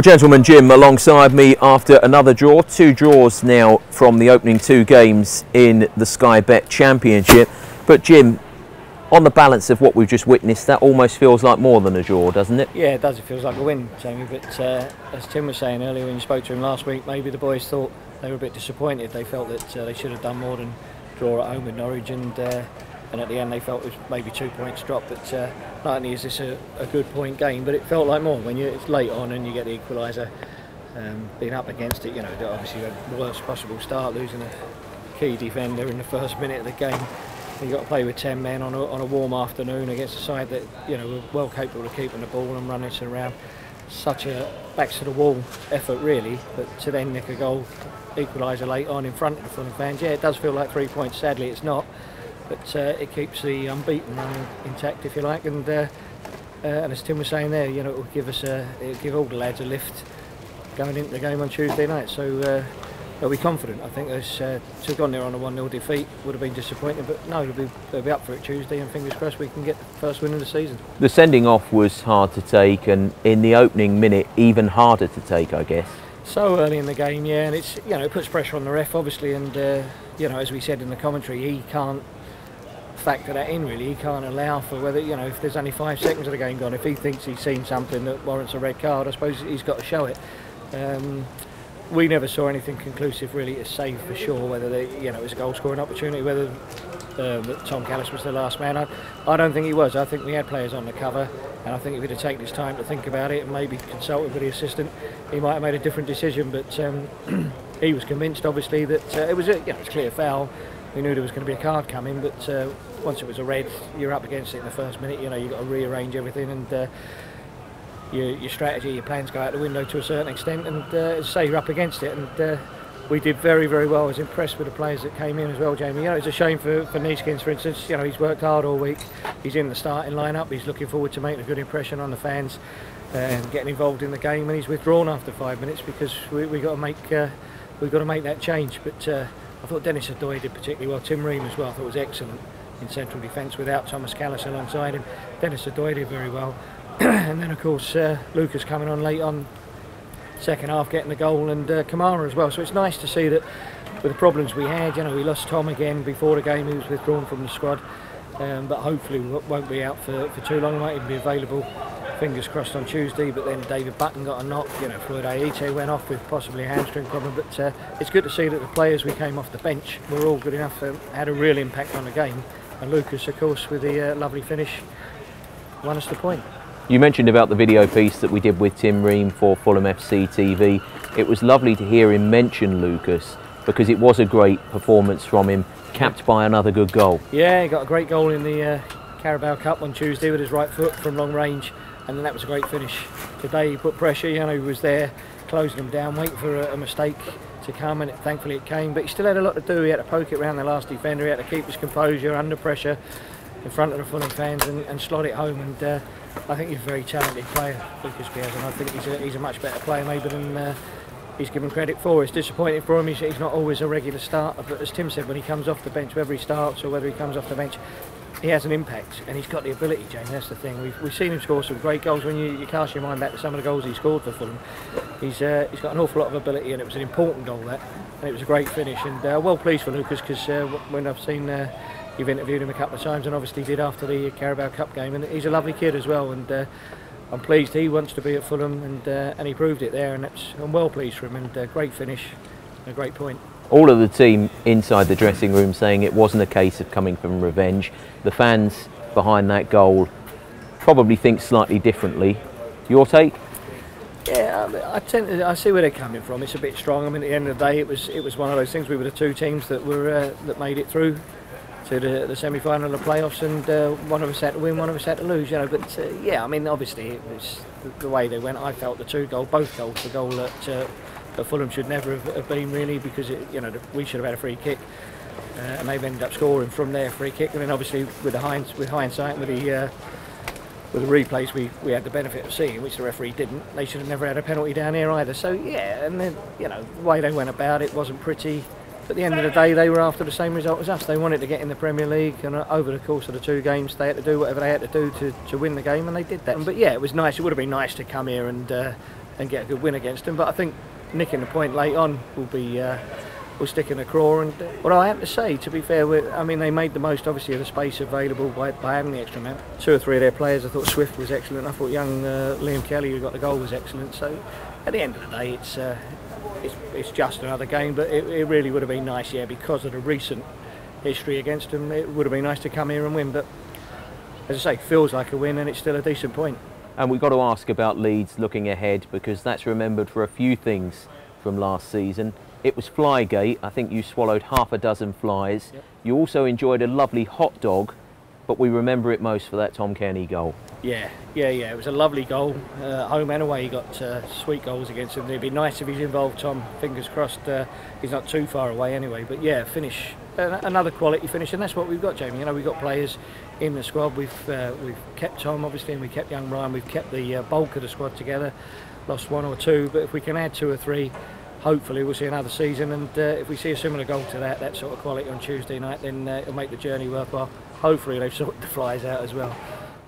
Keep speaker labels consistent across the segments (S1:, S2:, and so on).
S1: Well, gentlemen, Jim alongside me after another draw. Two draws now from the opening two games in the Sky Bet Championship. But, Jim, on the balance of what we've just witnessed, that almost feels like more than a draw, doesn't it?
S2: Yeah, it does. It feels like a win, Jamie. But uh, as Tim was saying earlier when you spoke to him last week, maybe the boys thought they were a bit disappointed. They felt that uh, they should have done more than draw at home with Norwich, and uh, and at the end they felt it was maybe two points dropped. But uh, not only is this a, a, good point game, but it felt like more when you it's late on and you get the equaliser. Um, being up against it, you know, obviously the worst possible start, losing a key defender in the first minute of the game You've got to play with 10 men on a, on a warm afternoon against a side that you know were well capable of keeping the ball and running it around. Such a backs to the wall effort, really. But to then nick a goal, equaliser late on in front of the fans, yeah, it does feel like three points. Sadly, it's not. But uh, it keeps the unbeaten run intact, if you like. And uh, uh, and as Tim was saying there, you know, it will give us a, it'll give all the lads a lift going into the game on Tuesday night. So uh, they'll be confident. I think those uh, to gone there on a 1 0 defeat would have been disappointing, but no, they'll be, they'll be up for it Tuesday, and fingers crossed we can get the first win of the season.
S1: The sending off was hard to take, and in the opening minute, even harder to take, I guess.
S2: So early in the game, yeah, and it's you know it puts pressure on the ref, obviously, and uh, you know as we said in the commentary, he can't factor that in really. He can't allow for whether you know if there's only five seconds of the game gone. If he thinks he's seen something that warrants a red card, I suppose he's got to show it. Um, we never saw anything conclusive really to say for sure whether they, you know it was a goal scoring opportunity, whether uh, Tom Kalas was the last man. I, I don't think he was. I think we had players on the cover, and I think if he'd have taken his time to think about it and maybe consulted with the assistant, he might have made a different decision. But um, he was convinced, obviously, that uh, it was a you know, it was a clear foul. We knew there was going to be a card coming, but uh, once it was a red, you're up against it in the first minute. You know you've got to rearrange everything and uh, your, your strategy, your plans go out the window to a certain extent, and uh, say you're up against it. And uh, we did very, very well. I was impressed with the players that came in as well, Jamie. You know, it's a shame for, for Neeskens, for instance. You know, he's worked hard all week. He's in the starting lineup. He's looking forward to making a good impression on the fans and getting involved in the game. And he's withdrawn after five minutes because we we got to make uh, we got to make that change. But uh, I thought Denis Odoi did particularly well. Tim Ream as well. I thought was excellent in central defence without Thomas Kalas alongside him. Denis Odoi did very well. and then of course uh, Lucas coming on late on second half getting the goal and uh, Kamara as well. So it's nice to see that with the problems we had you know we lost Tom again before the game. He was withdrawn from the squad. Um, but hopefully won't be out for, for too long. Might even be available fingers crossed on Tuesday. But then David Button got a knock you know Floyd Ayité went off with possibly a hamstring problem. But uh, it's good to see that the players we came off the bench were all good enough and had a real impact on the game and Lucas of course with the uh, lovely finish won us the point.
S1: You mentioned about the video piece that we did with Tim Ream for Fulham FC TV. It was lovely to hear him mention Lucas because it was a great performance from him, capped by another good goal.
S2: Yeah, he got a great goal in the uh, Carabao Cup on Tuesday with his right foot from long range, and then that was a great finish. Today he put pressure, you know, he was there closing them down, waiting for a, a mistake to come, and it, thankfully it came. But he still had a lot to do. He had to poke it around the last defender. He had to keep his composure under pressure in front of the Fulham fans and, and slot it home. And uh, I think he's a very talented player, Lucas Piazon, and I think he's a, he's a much better player maybe than uh, he's given credit for. It's disappointing for him, he's, he's not always a regular starter, but as Tim said, when he comes off the bench, whether he starts or whether he comes off the bench, he has an impact and he's got the ability, James. That's the thing. We've, we've seen him score some great goals. When you, you cast your mind back to some of the goals he scored for Fulham, he's uh, he's got an awful lot of ability and it was an important goal that, and it was a great finish. And uh, well pleased for Lucas because uh, when I've seen uh, you've interviewed him a couple of times and obviously did after the Carabao Cup game. And he's a lovely kid as well. And uh, I'm pleased he wants to be at Fulham and uh, and he proved it there. And I'm well pleased for him. And uh, great finish, a great point.
S1: All of the team inside the dressing room saying it wasn't a case of coming from revenge. The fans behind that goal probably think slightly differently. Your take?
S2: Yeah, I, I tend to, I see where they're coming from. It's a bit strong. I mean, at the end of the day, it was it was one of those things. We were the two teams that were uh, that made it through to the, the semi-final of the playoffs, and uh, one of us had to win, one of us had to lose. You know, but uh, yeah, I mean, obviously it was the, the, way they went. I felt the two goal, both goals, the goal that, that Fulham should never have, been really because it, you know we should have had a free kick, uh, and they've ended up scoring from their free kick. And then obviously with the with hindsight, with the uh, with the replays we, we had the benefit of seeing, which the referee didn't. They should have never had a penalty down here either. So yeah, and then you know the way they went about it wasn't pretty at the end of the day, they were after the same result as us. They wanted to get in the Premier League, and uh, over the course of the two games, they had to do whatever they had to do to, to win the game, and they did that. But yeah, it was nice. It would have been nice to come here and uh, and get a good win against them. But I think nicking the point late on will be. Uh, will stick in the craw. And what I have to say, to be fair, I mean they made the most obviously of the space available by, by having the extra man. Two or three of their players, I thought Swift was excellent. I thought young uh, Liam Kelly, who got the goal, was excellent. So at the end of the day, it's uh, it's, it's just another game, but it, it really would have been nice, yeah, because of the recent history against them. It would have been nice to come here and win, but as I say, feels like a win, and it's still a decent point.
S1: And we've got to ask about Leeds looking ahead because that's remembered for a few things from last season. It was Flygate. I think you swallowed half a dozen flies. Yep. You also enjoyed a lovely hot dog, but we remember it most for that Tom Cairney goal.
S2: Yeah, yeah, yeah. It was a lovely goal. Uh, home and away, he got uh, sweet goals against him. It'd be nice if he's involved, Tom. Fingers crossed uh, he's not too far away anyway. But yeah, finish another quality finish, and that's what we've got, Jamie. You know, we've got players in the squad. We've uh, we've kept Tom obviously, and we kept young Ryan. We've kept the uh, bulk of the squad together. Lost one or two, but if we can add two or three, hopefully we'll see another season. And uh, if we see a similar goal to that, that sort of quality on Tuesday night, then uh, it'll make the journey worthwhile. Hopefully they've sorted the flies out as well.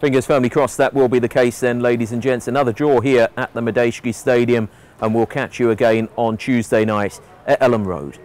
S1: Fingers firmly crossed that will be the case then, ladies and gents. Another draw here at the Madejski Stadium, and we'll catch you again on Tuesday night at Elland Road.